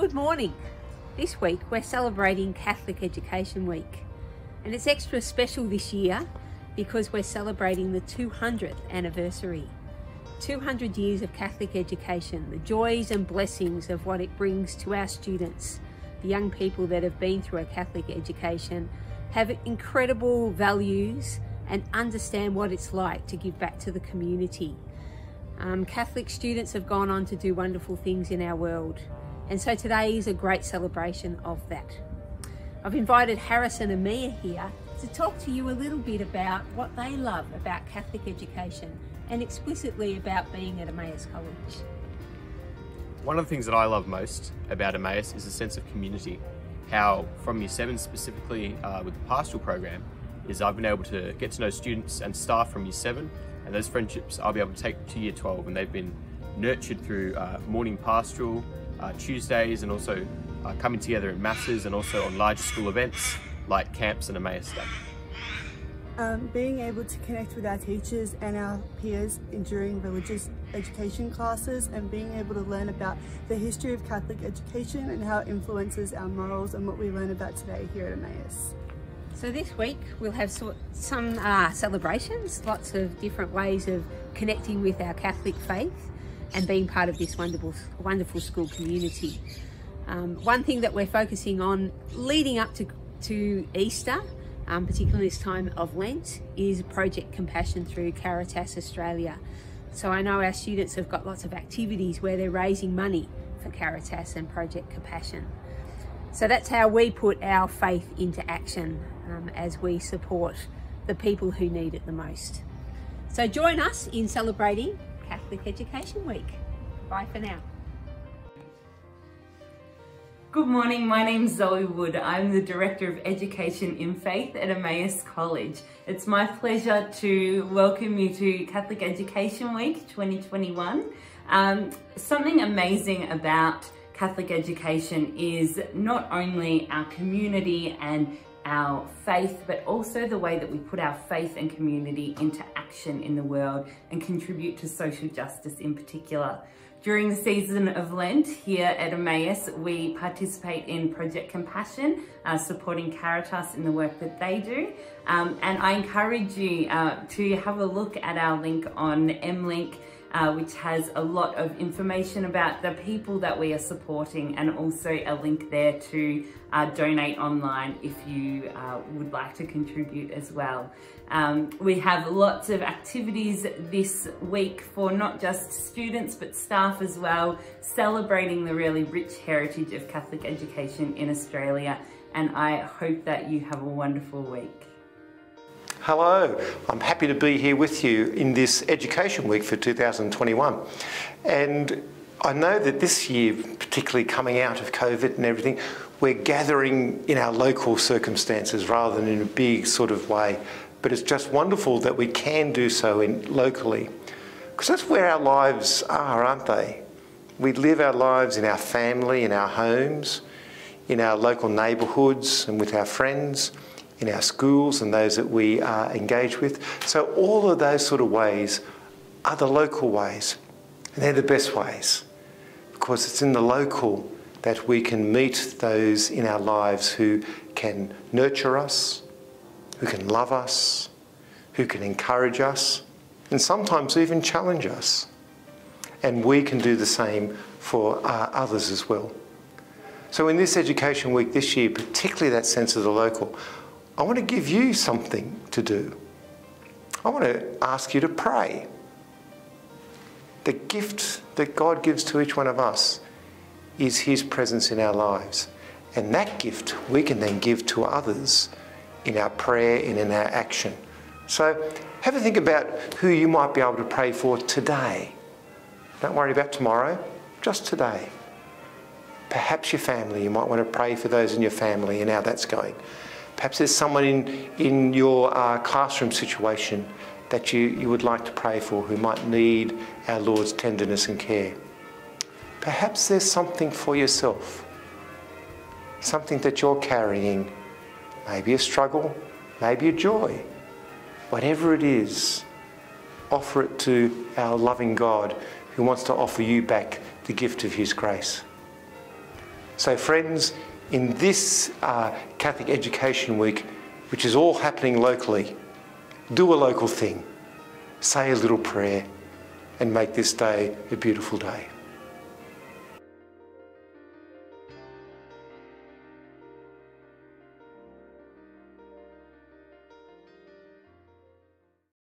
Good morning. This week we're celebrating Catholic Education Week and it's extra special this year because we're celebrating the 200th anniversary. 200 years of Catholic education, the joys and blessings of what it brings to our students, the young people that have been through a Catholic education, have incredible values and understand what it's like to give back to the community. Um, Catholic students have gone on to do wonderful things in our world. And so today is a great celebration of that. I've invited Harrison and Mia here to talk to you a little bit about what they love about Catholic education and explicitly about being at Emmaus College. One of the things that I love most about Emmaus is a sense of community. How from Year 7 specifically uh, with the pastoral program is I've been able to get to know students and staff from Year 7 and those friendships I'll be able to take to Year 12 and they've been nurtured through uh, morning pastoral, uh, Tuesdays and also uh, coming together in masses and also on larger school events like camps and Emmaus Day. Um, being able to connect with our teachers and our peers during religious education classes and being able to learn about the history of Catholic education and how it influences our morals and what we learn about today here at Emmaus. So this week we'll have some uh, celebrations, lots of different ways of connecting with our Catholic faith and being part of this wonderful, wonderful school community. Um, one thing that we're focusing on leading up to, to Easter, um, particularly this time of Lent, is Project Compassion through Caritas Australia. So I know our students have got lots of activities where they're raising money for Caritas and Project Compassion. So that's how we put our faith into action um, as we support the people who need it the most. So join us in celebrating Catholic Education Week. Bye for now. Good morning, my name's Zoe Wood. I'm the Director of Education in Faith at Emmaus College. It's my pleasure to welcome you to Catholic Education Week 2021. Um, something amazing about Catholic education is not only our community and our faith, but also the way that we put our faith and community into action in the world and contribute to social justice in particular. During the season of Lent here at Emmaus, we participate in Project Compassion, uh, supporting Caritas in the work that they do. Um, and I encourage you uh, to have a look at our link on MLink uh, which has a lot of information about the people that we are supporting and also a link there to uh, donate online if you uh, would like to contribute as well. Um, we have lots of activities this week for not just students but staff as well, celebrating the really rich heritage of Catholic education in Australia and I hope that you have a wonderful week. Hello, I'm happy to be here with you in this Education Week for 2021. And I know that this year, particularly coming out of COVID and everything, we're gathering in our local circumstances rather than in a big sort of way. But it's just wonderful that we can do so in locally. Because that's where our lives are, aren't they? We live our lives in our family, in our homes, in our local neighbourhoods and with our friends in our schools and those that we uh, engage with. So all of those sort of ways are the local ways. And they're the best ways because it's in the local that we can meet those in our lives who can nurture us, who can love us, who can encourage us, and sometimes even challenge us. And we can do the same for uh, others as well. So in this Education Week this year, particularly that sense of the local, I want to give you something to do. I want to ask you to pray. The gift that God gives to each one of us is His presence in our lives. And that gift we can then give to others in our prayer and in our action. So have a think about who you might be able to pray for today. Don't worry about tomorrow, just today. Perhaps your family, you might want to pray for those in your family and how that's going. Perhaps there's someone in, in your uh, classroom situation that you, you would like to pray for who might need our Lord's tenderness and care. Perhaps there's something for yourself, something that you're carrying, maybe a struggle, maybe a joy. Whatever it is, offer it to our loving God who wants to offer you back the gift of His grace. So friends, in this uh, Catholic Education Week, which is all happening locally, do a local thing, say a little prayer and make this day a beautiful day.